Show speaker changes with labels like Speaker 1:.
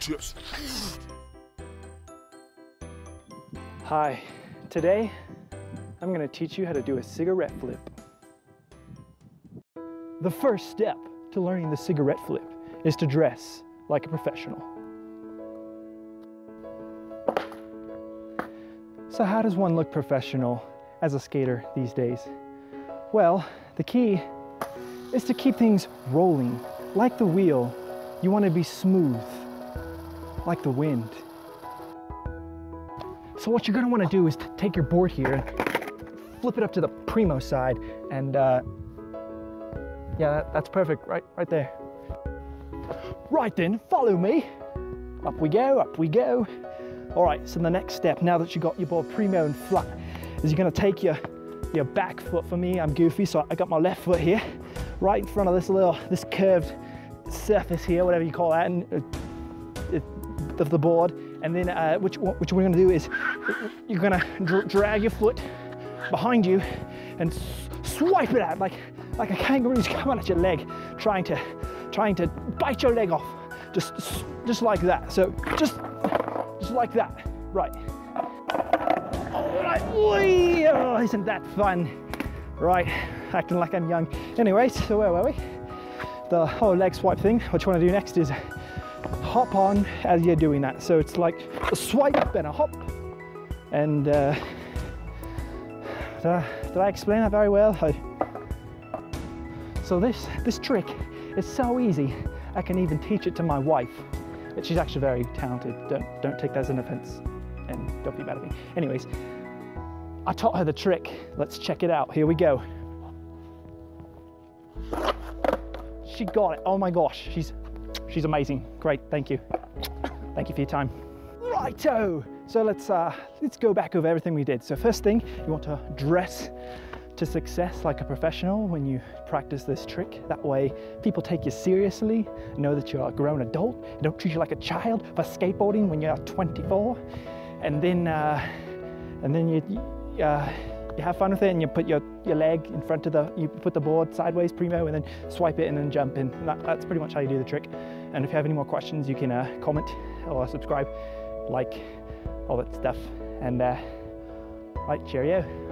Speaker 1: tips.
Speaker 2: Hi, today I'm gonna teach you how to do a cigarette flip. The first step to learning the cigarette flip is to dress like a professional. So how does one look professional as a skater these days? Well, the key is to keep things rolling. Like the wheel, you want to be smooth, like the wind. So what you're gonna wanna do is take your board here flip it up to the primo side and uh, yeah, that, that's perfect, right, right there. Right then, follow me. Up we go, up we go. All right, so the next step, now that you got your board primo and flat, is you're gonna take your, your back foot for me, I'm goofy, so I got my left foot here, right in front of this little, this curved surface here, whatever you call that, and, uh, of the board. And then uh, which, what we're gonna do is you're gonna dr drag your foot behind you and swipe it out like, like a kangaroo's coming at your leg, trying to, trying to bite your leg off. Just, just like that. So just, just like that. Right. All right. Oh, isn't that fun? Right. Acting like I'm young. Anyway, so where were we? The whole leg swipe thing. What you want to do next is hop on as you're doing that. So it's like a swipe and a hop. And uh, did, I, did I explain that very well? I, so this, this trick is so easy, I can even teach it to my wife. She's actually very talented. Don't, don't take that as an offense and don't be mad at me. Anyways, I taught her the trick. Let's check it out. Here we go. She got it. Oh my gosh, she's she's amazing. Great, thank you. Thank you for your time. Righto. So let's uh, let's go back over everything we did. So first thing, you want to dress to success like a professional when you practice this trick. That way people take you seriously, know that you're a grown adult, and don't treat you like a child for skateboarding when you're 24. And then, uh, and then you, uh, you have fun with it and you put your, your leg in front of the, you put the board sideways primo and then swipe it and then jump in. That, that's pretty much how you do the trick. And if you have any more questions, you can uh, comment or subscribe, like, all that stuff. And uh, right, cheerio.